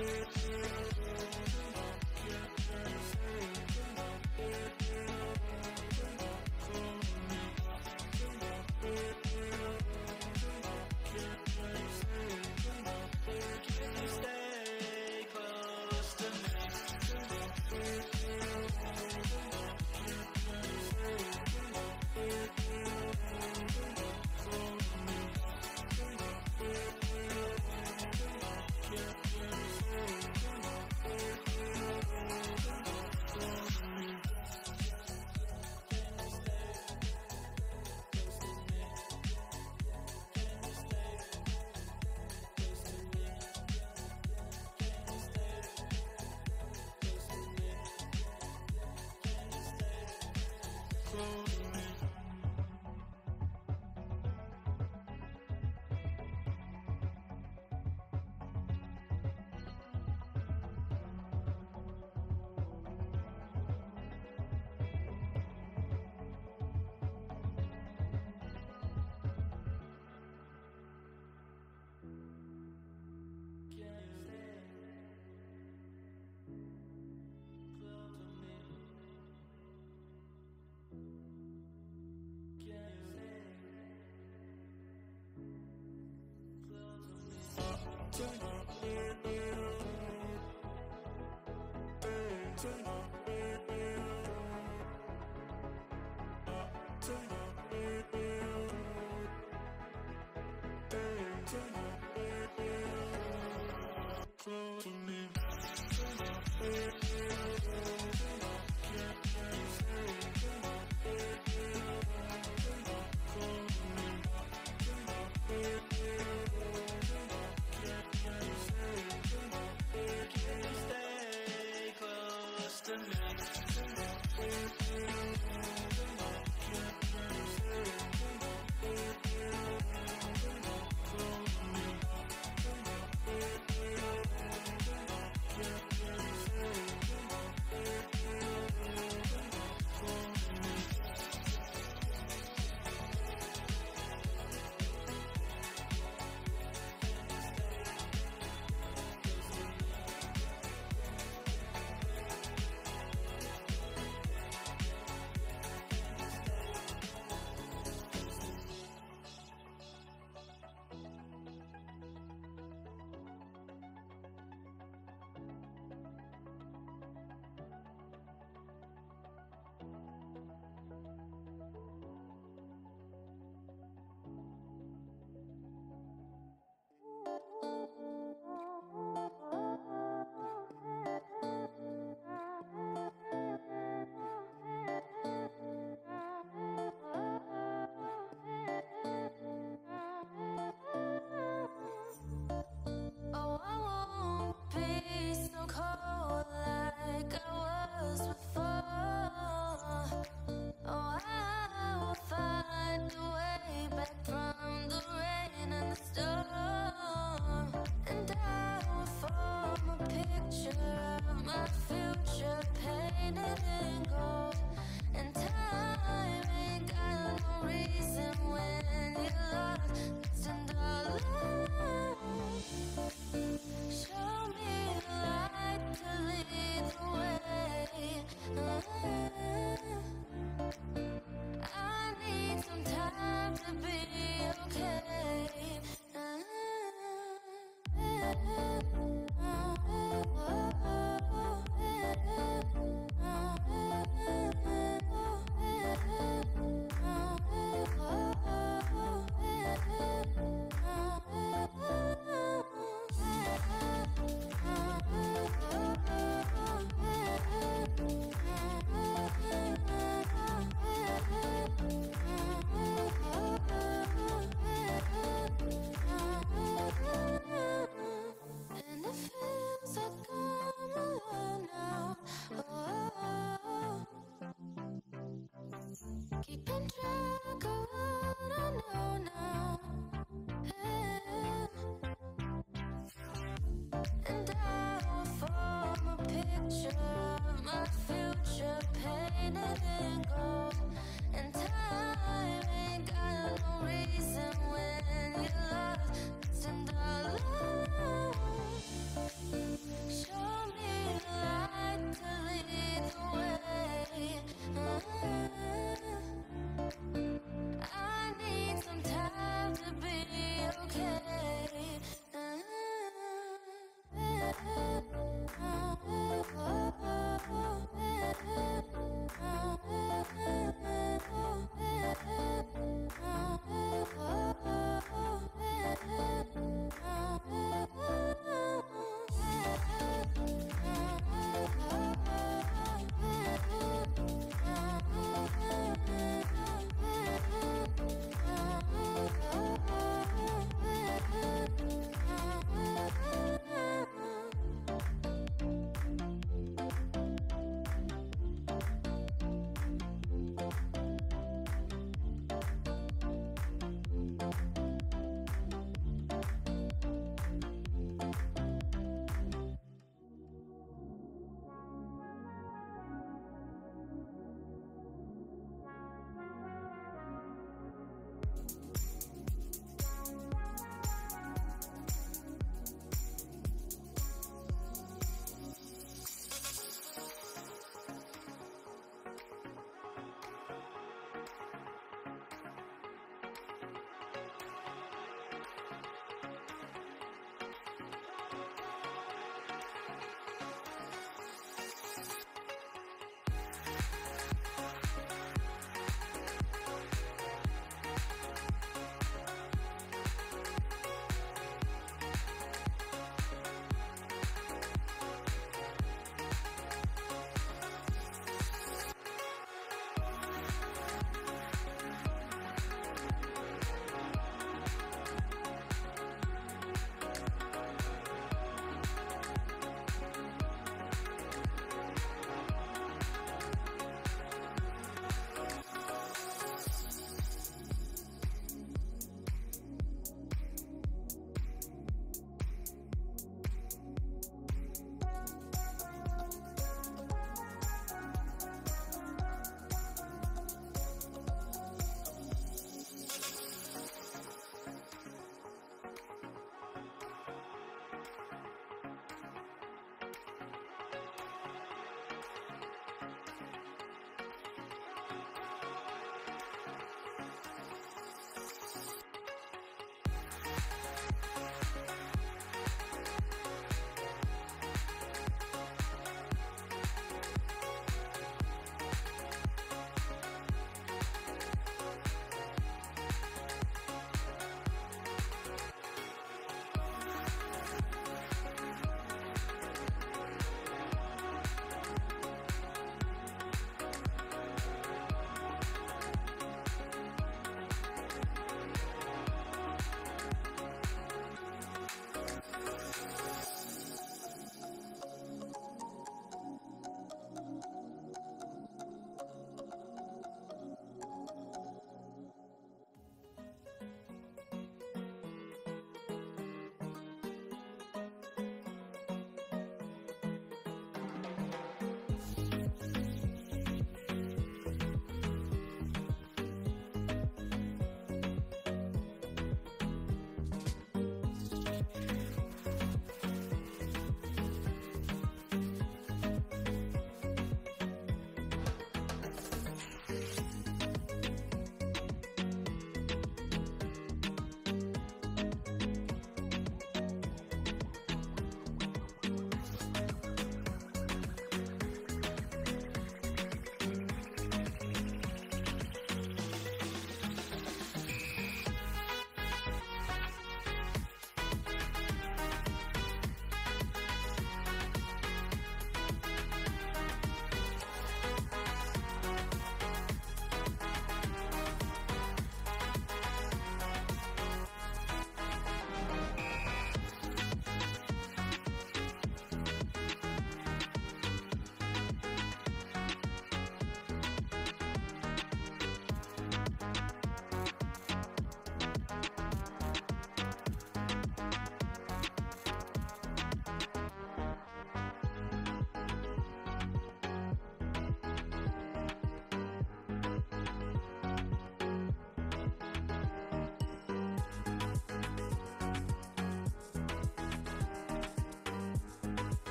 Música love